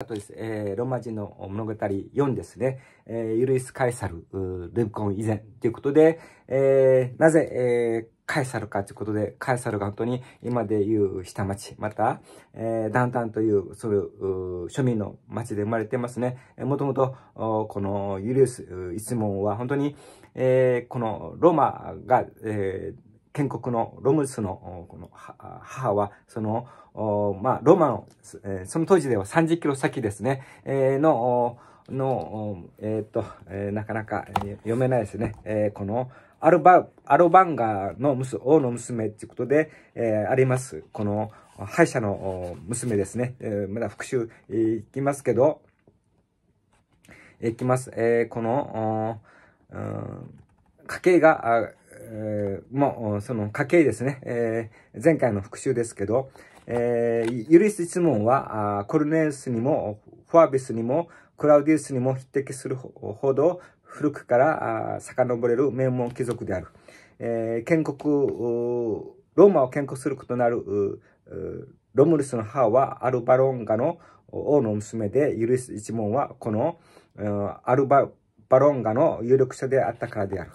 あとです、えー、ローマ人の物語4ですね、えー、ユルイス・カイサル、ルブコン以前ということで、えー、なぜ、えー、カイサルかということで、カイサルが本当に今でいう下町、また、えー、ダウンタンという、そういう、庶民の町で生まれてますね。もともと、このユリウス一門は本当に、えー、このローマが、えー、建国のロムスのこの母は、その、まあ、ローマの、その当時では30キロ先ですね、えー、の、の、えっ、ー、と、えー、なかなか読めないですね。えー、この、アルバ、アルバンガの娘、王の娘っていうことで、えー、あります。この、敗者の娘ですね。えー、まだ復習いきますけど、いきます。えー、この、家計が、えー、もう、その家系ですね、えー、前回の復習ですけど、えー、ユリス質問は、コルネウスにも、フォアビスにも、クラウディウスにも匹敵するほど古くから遡れる名門貴族である。えー、建国、ローマを建国することなる、ロムルスの母はアルバロンガの王の娘で、ユリス一門はこの、アルバロンガの有力者であったからである。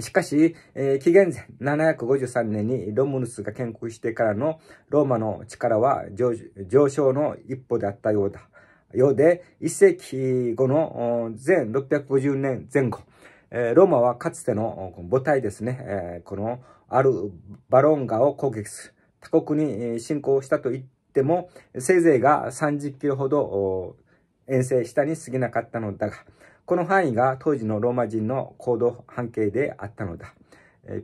しかし、えー、紀元前753年にロムヌスが建国してからのローマの力は上昇の一歩であったようだ。ようで、1世紀後の前650年前後、えー、ローマはかつての母体ですね、えー、このあるバロンガを攻撃する。他国に侵攻したと言っても、せいぜいが30キロほど遠征下に過ぎなかったのだが、この範囲が当時のローマ人の行動半径であったのだ。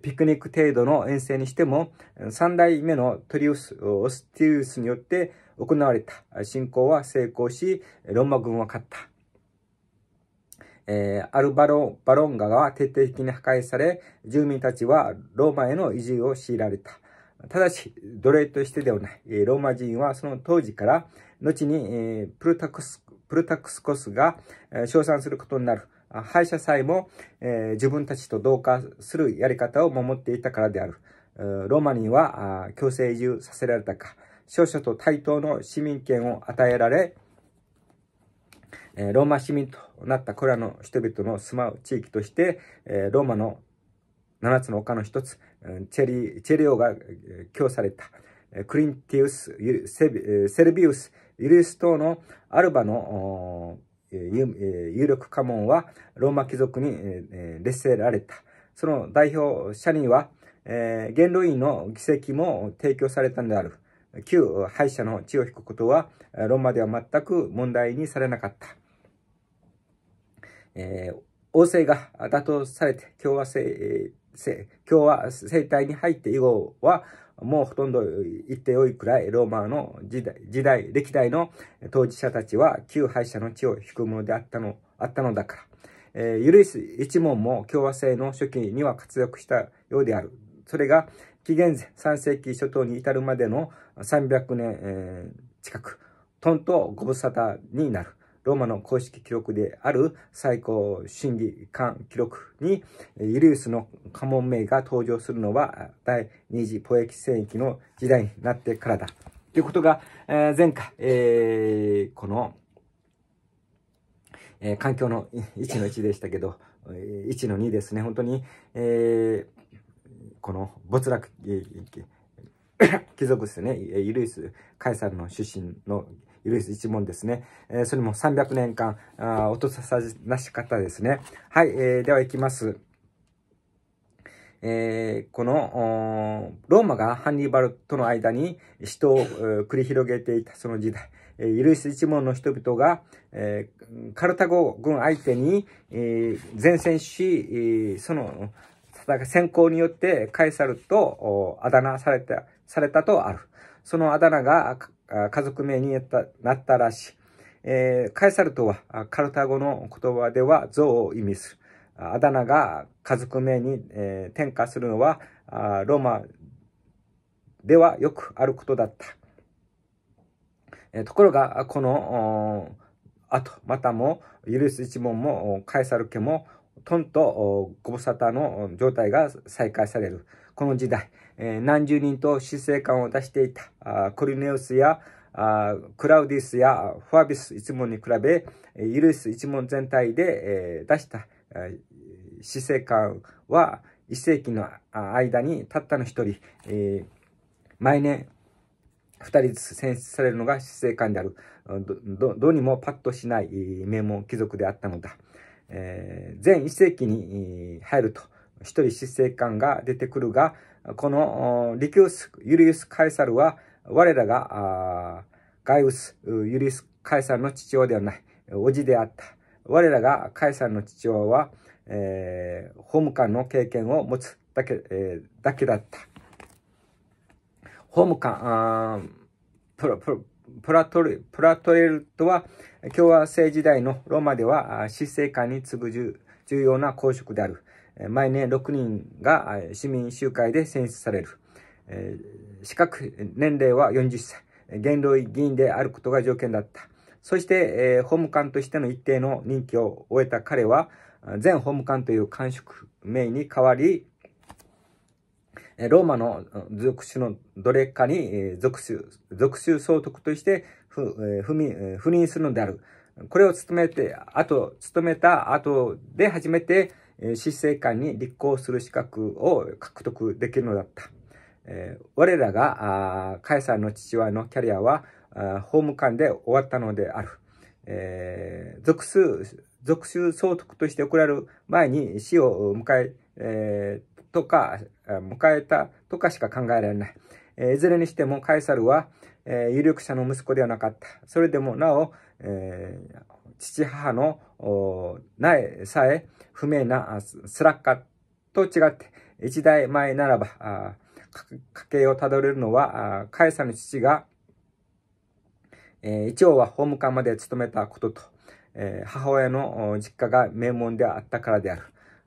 ピクニック程度の遠征にしても、3代目のトリウス、オスティウスによって行われた侵攻は成功し、ローマ軍は勝った。えー、アルバロバロンガが徹底的に破壊され、住民たちはローマへの移住を強いられた。ただし、奴隷としてではない。ローマ人はその当時から、後にえプルタクスプルタクスコスが称賛することになる。敗者さえも、え、自分たちと同化するやり方を守っていたからである。ローマには強制移住させられたか、少々と対等の市民権を与えられ、ローマ市民となったこれらの人々の住まう地域として、ローマの7つの丘の一つ、チェリチェリオが供された。クリンティウス、セルビウス、ユリス島のアルバの有力家紋はローマ貴族に劣勢られた。その代表者には、えー、元老院の議席も提供されたのである。旧敗者の血を引くことは、ローマでは全く問題にされなかった。えー、王政が打倒されて共和制、共和政体に入って以後は、もうほとんど言ってよいくらい、ローマの時代、時代、歴代の当事者たちは旧敗者の血を引くものであったの、あったのだから。えー、ユリス一門も共和制の初期には活躍したようである。それが紀元前3世紀初頭に至るまでの300年、えー、近く、トンとご無沙汰になる。ローマの公式記録である最高審議官記録に、ユリウスの家紋名が登場するのは第二次ポエキ戦役の時代になってからだ。ということが、え、前回、えー、この、えー、環境の1の1でしたけど、1の2ですね。本当に、えー、この没落、貴族ですね。ユリウス・カイサルの出身の許す一問ですね。えー、それも300年間、あ落とさなし方ですね。はい、えー、では行きます。えー、この、ローマがハンニバルとの間に死闘を繰り広げていたその時代、えー、ユルイス一門の人々が、えー、カルタゴ軍相手に、えー、前線し、えー、その先行によってカエサルとあだ名された、されたとある。そのあだ名が家族名になったらしい。えー、カエサルとはカルタ語の言葉では像を意味する。あだ名が家族名に、えー、転化するのはローマではよくあることだった。えー、ところが、この後、またも、ユリス一門もカエサル家もトンとご無沙汰の状態が再開される。この時代、えー、何十人と死生観を出していたコリネウスやクラウディスやファービス一門に比べ、ユルイス一門全体で、えー、出した死生観は一世紀の間にたったの一人、えー、毎年二人ずつ選出されるのが死生観である。ど、どうにもパッとしない名門貴族であったのだ。えー、前一世紀に入ると、一人死生観が出てくるが、このリキウス、ユリウス・カイサルは、我らがガイウス、ユリウス・カイサルの父親ではない、叔父であった。我らがカイサルの父親は、えー、法務官の経験を持つだけ,、えー、だけだった。法務官、プラププラトレプラトレルとは、共和制時代のローマでは、執政官に次ぐ重要な公職である。毎年6人が市民集会で選出される。資格年齢は40歳。元老議員であることが条件だった。そして、法務官としての一定の任期を終えた彼は、前法務官という官職名に代わり、ローマの属種のどれかに属種、属種総督として赴任するのである。これを務めて、後、務めた後で初めて、執政官に立候補する資格を獲得できるのだった。え我らが、カエサルの父親のキャリアは、法務官で終わったのである。えー、属数、属種総督として送られる前に死を迎え、えー、とか、迎えたとかしか考えられない。え、いずれにしてもカエサルは、え、有力者の息子ではなかった。それでもなお、えー、父母の苗さえ不明なスラッカと違って、一代前ならば、家計をたどれるのは、カエサルの父が、えー、一応は法務官まで務めたことと、えー、母親の実家が名門であったからである。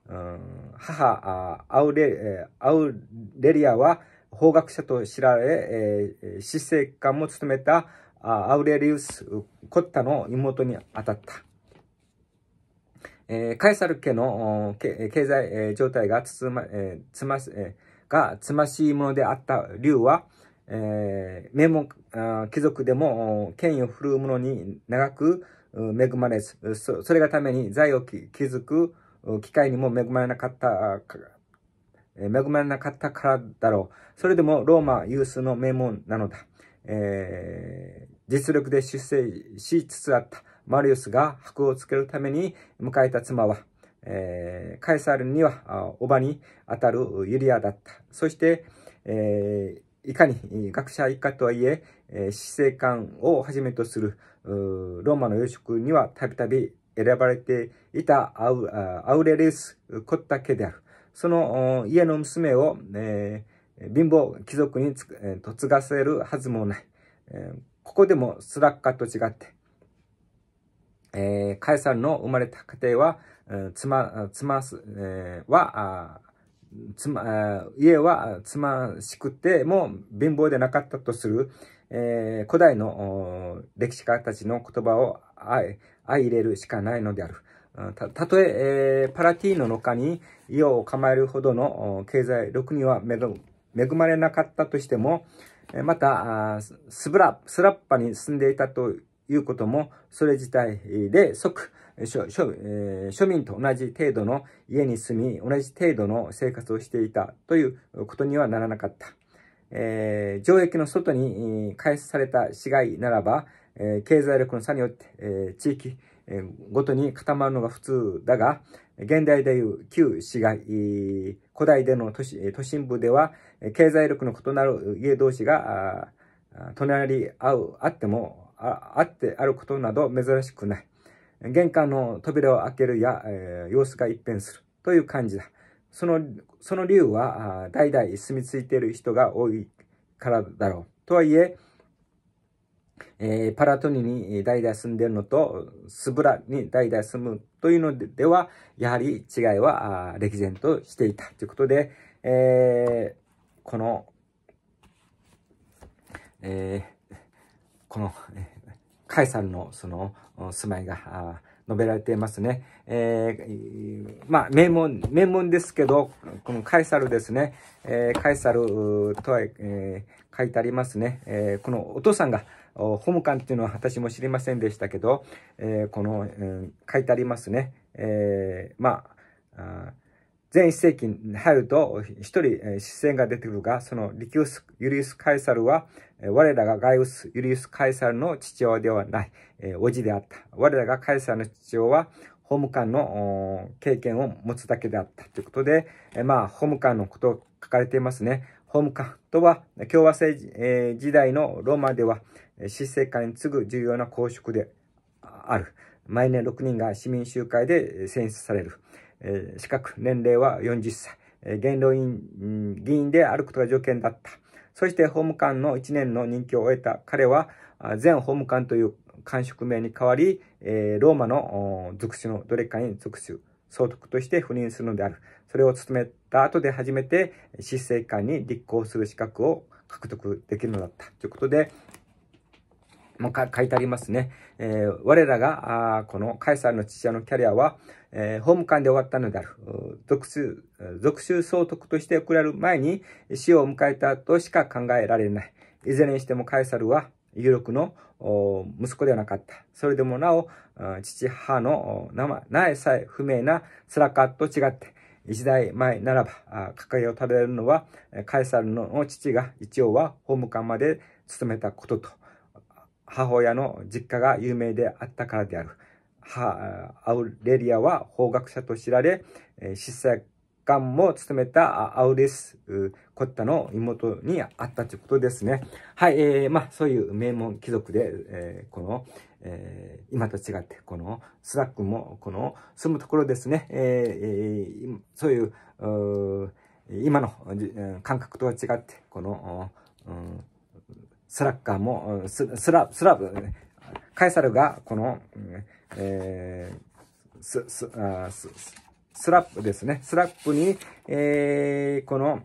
うん、母アウレ、アウレリアは法学者と知られ、えー、死生官も務めたアウレリウス・コッタの妹に当たった。えー、カエサル家の経済え状態がつつま、えー、つま、えー、がつましいものであった竜は、えー、名門貴族でも権威を振るう者に長く恵まれず、それがために財を築く機会にも恵まれなかった、恵まれなかったからだろう。それでもローマ有数の名門なのだ。えー、実力で出世しつつあったマリウスが箔をつけるために迎えた妻は、えー、カエサルにはおばに当たるユリアだった。そして、えー、いかに学者一家とはいえ、え死生観をはじめとするローマの養殖にはたびたび選ばれていたアウアウレレス・コッタ家である。その家の娘を、えー、貧乏貴族に嫁がせるはずもない。えー、ここでもスラッカと違って、えー、カエサルの生まれた家庭は、妻、妻、は、妻、家は妻しくても貧乏でなかったとする、えー、古代の歴史家たちの言葉を相入れるしかないのである。た、たとええー、パラティーノの家に家を構えるほどの経済力には恵まれなかったとしても、また、スブラ、スラッパに住んでいたということも、それ自体で即、庶えー、庶民と同じ程度の家に住み、同じ程度の生活をしていたということにはならなかった。えー、城壁の外に開始された市街ならば、えー、経済力の差によって、えー、地域、え、ごとに固まるのが普通だが、現代でいう旧市街、古代での都市都心部では、経済力の異なる家同士が、隣り合う、あっても、ああってあることなど珍しくない。玄関の扉を開けるや、えー、様子が一変するという感じだ。その、その理由は、代々住み着いている人が多いからだろう。とはいえ、えー、パラトニに代々住んでるのと、スブラに代々住むというのでは、やはり違いは歴然としていたということで、えー、この、えー、この、カイさんのその住まいが、述べられていますね。えー、まあ、名門、名門ですけど、このカイサルですね。えー、カイサルとは、えー、書いてありますね。えー、このお父さんが、ホーム館っていうのは私も知りませんでしたけど、えー、この、えー、書いてありますね。えー、まあ、前一世紀に入ると一人視線が出てくるが、そのリキウス、ユリウス・カイサルは、我らがガイウス、ユリウス・カイサルの父親ではない、えー、叔父であった。我らがカイサルの父親は、法務官の経験を持つだけであったということで、えー、まあ、法務官のことを書かれていますね。法務官とは、共和制、えー、時代のローマでは、執政官に次ぐ重要な公職である。毎年6人が市民集会で選出される。えー、資格、年齢は40歳。元老院、議員であることが条件だった。そして法務官の1年の任期を終えた彼は、前法務官という官職名に代わり、え、ローマの属州のどれかに属州、総督として赴任するのである。それを務めた後で初めて執政官に立候補する資格を獲得できるのだった。ということで、もう書いてありますね。えー、我らが、このカイサルの父親のキャリアは、えー、法務官で終わったのである。属州、属州総督として送られる前に死を迎えたとしか考えられない。いずれにしてもカイサルは有力の息子ではなかった。それでもなお、父母の名前、さえ不明なスラカと違って、一代前ならば、掲げを食べるのは、カイサルの父が一応は法務官まで務めたことと、母親の実家が有名であったからである。アウレリアは法学者と知られ、執政官も務めたアウレス・コッタの妹にあったということですね。はい、えー、まあ、そういう名門貴族で、えー、この、えー、今と違って、このスラックも、この住むところですね、えー、そういう、う今の感覚とは違って、この、スラッガーも、ススラ、スラブ、カエサルが、この、えー、ス、ス、あス、スラップですね。スラップに、えー、この、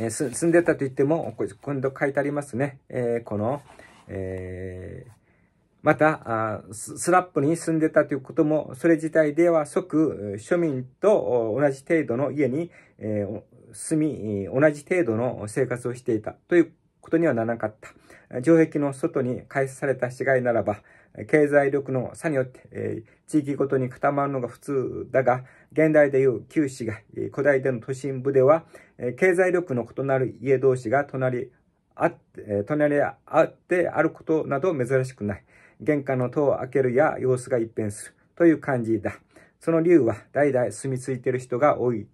えー、住んでたと言っても、今度書いてありますね。えー、この、えー、また、スラップに住んでたということも、それ自体では即、庶民と同じ程度の家に、えー、住み、同じ程度の生活をしていたということにはならなかった。城壁の外に開始された市街ならば、経済力の差によって、えー、地域ごとに固まるのが普通だが、現代でいう旧市街、古代での都心部では、えー、経済力の異なる家同士が隣あって、隣り合ってあることなど珍しくない。玄関の戸を開けるや様子が一変するという感じだ。その理由は代々住み着いている人が多い、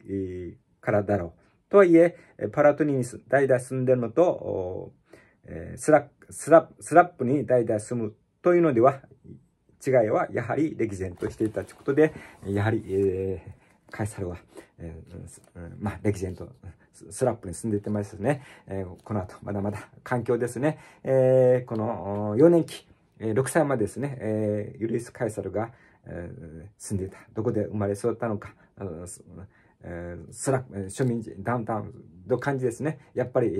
からだろう。とはいえ、パラトニーに代々住んでるのと、スラスラスラップに代々住むというのでは、違いはやはり歴然としていたということで、やはり、えー、カエサルは、えー、まあ、歴然とスラップに住んでいてますね。えー、この後、まだまだ環境ですね。えー、この4年期、6歳までですね、えー、ユリス・カエサルが、えー、住んでいた。どこで生まれ育ったのか、えー、スラック、庶民人、ダウンタウンの感じですね。やっぱり、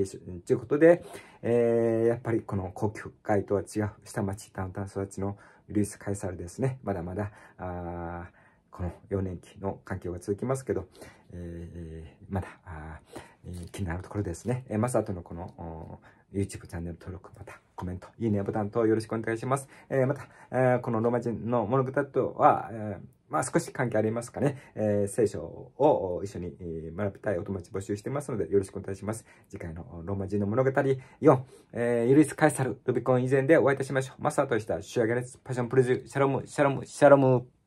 ということで、えー、やっぱりこの高級街とは違う下町、ダウンタウン育ちのルイス・カイサルですね。まだまだ、あこの4年期の環境が続きますけど、えー、まだ、あえー、気になるところですね。えー、まさとのこの YouTube チャンネル登録、またコメント、いいねボタンとよろしくお願いします。えー、また、えー、このローマ人の物語とは、えまあ少し関係ありますかね。え、聖書を一緒に学びたいお友達募集してますのでよろしくお願いします。次回のローマ人の物語4、えー、ユリス・カイサル、ルビコン以前でお会いいたしましょう。マスターとした主上げです。パッションプロジュー、シャロム、シャロム、シャロム。